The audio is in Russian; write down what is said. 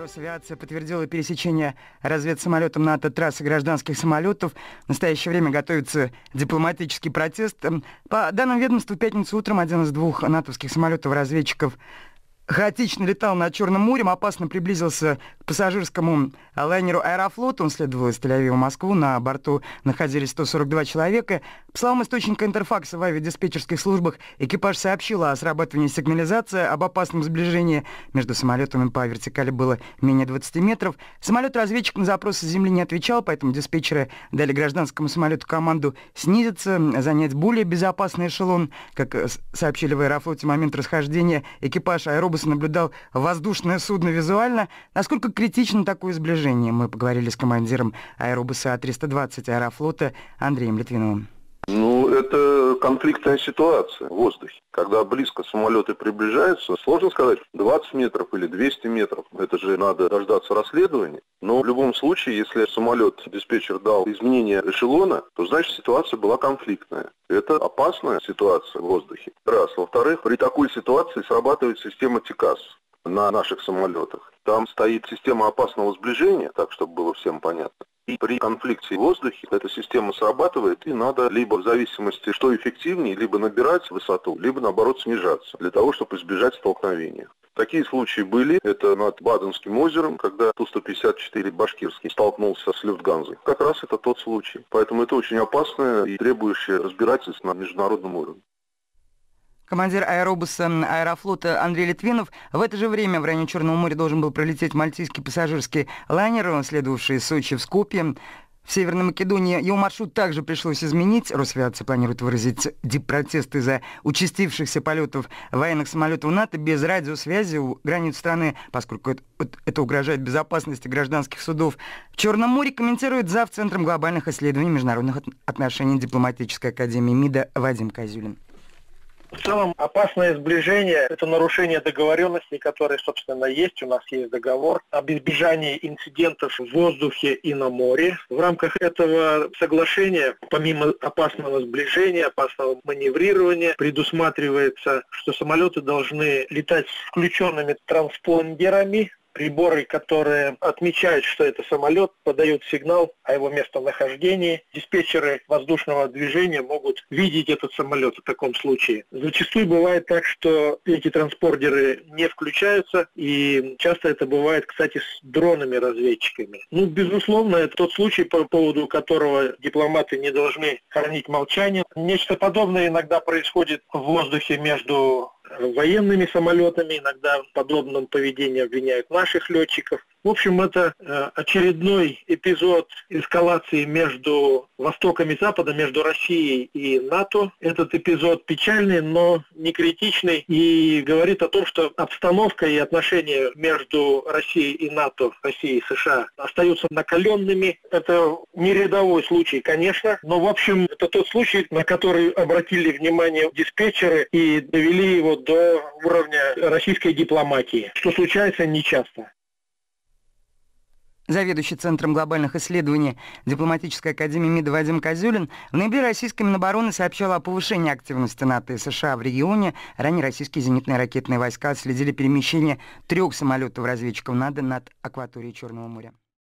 Росавиация подтвердила пересечение разведсамолетом НАТО трассы гражданских самолетов. В настоящее время готовится дипломатический протест. По данным ведомства, в пятницу утром один из двух натовских самолетов-разведчиков хаотично летал над Черным морем, опасно приблизился к пассажирскому лайнеру «Аэрофлот». Он следовал из Тель-Авива в Москву. На борту находились 142 человека. По словам источника Интерфакса в авиадиспетчерских службах, экипаж сообщил о срабатывании сигнализации, об опасном сближении. Между самолетами по вертикали было менее 20 метров. Самолет-разведчик на запросы Земли не отвечал, поэтому диспетчеры дали гражданскому самолету команду снизиться, занять более безопасный эшелон. Как сообщили в Аэрофлоте, момент расхождения экипаж аэробуса Космоса наблюдал воздушное судно визуально. Насколько критично такое сближение? Мы поговорили с командиром аэробуса А-320 аэрофлота Андреем Литвиновым. Это конфликтная ситуация в воздухе. Когда близко самолеты приближаются, сложно сказать, 20 метров или 200 метров. Это же надо дождаться расследования. Но в любом случае, если самолет диспетчер дал изменение эшелона, то значит ситуация была конфликтная. Это опасная ситуация в воздухе. Раз. Во-вторых, при такой ситуации срабатывает система ТИКАС на наших самолетах. Там стоит система опасного сближения, так чтобы было всем понятно. И при конфликте в воздухе эта система срабатывает, и надо либо в зависимости, что эффективнее, либо набирать высоту, либо наоборот снижаться, для того, чтобы избежать столкновения. Такие случаи были. Это над Баденским озером, когда Ту-154 башкирский столкнулся с Люфтганзой. Как раз это тот случай. Поэтому это очень опасно и требующее разбирательств на международном уровне. Командир аэробуса аэрофлота Андрей Литвинов. В это же время в районе Черного моря должен был пролететь мальтийский пассажирский лайнер, следовавший из Сочи в Скопье. В Северной Македонии его маршрут также пришлось изменить. Росавиация планирует выразить протест из-за участившихся полетов военных самолетов НАТО без радиосвязи у границ страны, поскольку это, это угрожает безопасности гражданских судов. В Черном море комментирует зав. Центром глобальных исследований международных отношений дипломатической академии МИДа Вадим Козюлин. В целом опасное сближение – это нарушение договоренностей, которые, собственно, есть. У нас есть договор об избежании инцидентов в воздухе и на море. В рамках этого соглашения, помимо опасного сближения, опасного маневрирования, предусматривается, что самолеты должны летать с включенными транспондерами, приборы, которые отмечают, что это самолет, подают сигнал о его местонахождении. Диспетчеры воздушного движения могут видеть этот самолет в таком случае. Зачастую бывает так, что эти транспортеры не включаются, и часто это бывает, кстати, с дронами-разведчиками. Ну, безусловно, это тот случай, по поводу которого дипломаты не должны хранить молчание. Нечто подобное иногда происходит в воздухе между военными самолетами, иногда в подобном поведении обвиняют наших летчиков. В общем, это э, очередной эпизод эскалации между Востоком и Западом, между Россией и НАТО. Этот эпизод печальный, но не критичный и говорит о том, что обстановка и отношения между Россией и НАТО, Россией и США остаются накаленными. Это не рядовой случай, конечно, но, в общем, это тот случай, на который обратили внимание диспетчеры и довели его до уровня российской дипломатии, что случается нечасто заведующий Центром глобальных исследований Дипломатической академии МИДа Вадим Козюлин, в ноябре российская Минобороны сообщала о повышении активности НАТО и США в регионе. Ранее российские зенитные ракетные войска следили перемещение трех самолетов разведчиков НАТО над акваторией Черного моря.